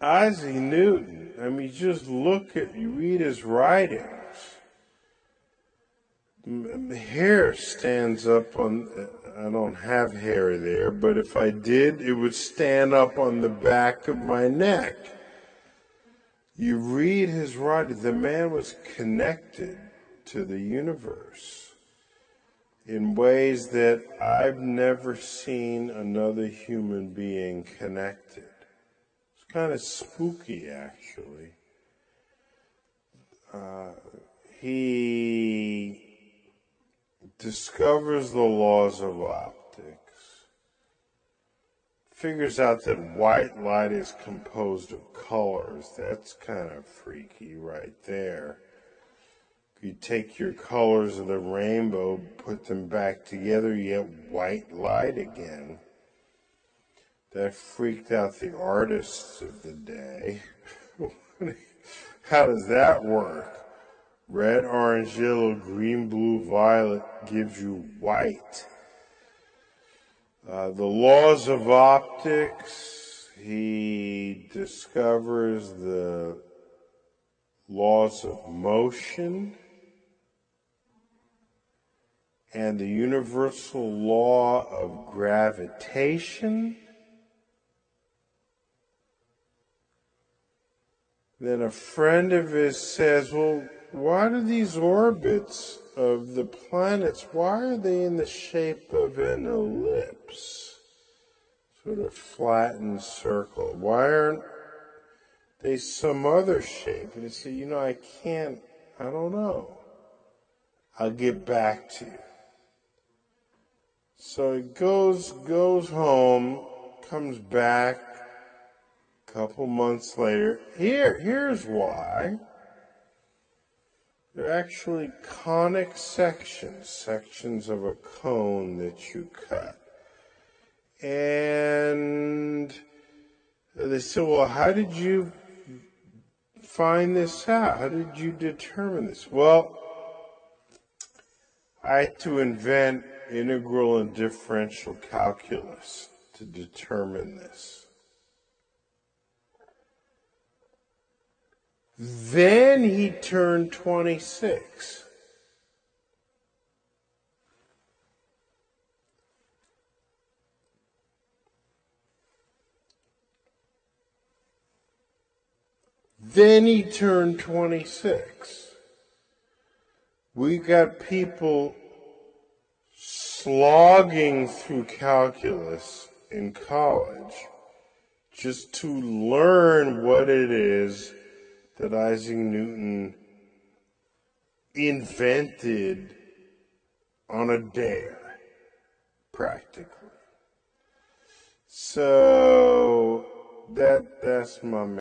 Isaac Newton, I mean, just look at, you read his writings. Hair stands up on, I don't have hair there, but if I did, it would stand up on the back of my neck. You read his writings, the man was connected to the universe in ways that I've never seen another human being connected. Kind of spooky, actually. Uh, he discovers the laws of optics, figures out that white light is composed of colors. That's kind of freaky right there. You take your colors of the rainbow, put them back together, you get white light again. That freaked out the artists of the day. How does that work? Red, orange, yellow, green, blue, violet gives you white. Uh, the laws of optics, he discovers the laws of motion and the universal law of gravitation. Then a friend of his says, Well, why do these orbits of the planets, why are they in the shape of an ellipse? Sort of flattened circle. Why aren't they some other shape? And he said, you know, I can't, I don't know. I'll get back to you. So he goes, goes home, comes back couple months later. Here, here's why. They're actually conic sections, sections of a cone that you cut. And they said, well, how did you find this out? How did you determine this? Well, I had to invent integral and differential calculus to determine this. Then he turned 26. Then he turned 26. We got people slogging through calculus in college just to learn what it is that Isaac Newton invented on a dare, practically. So that that's my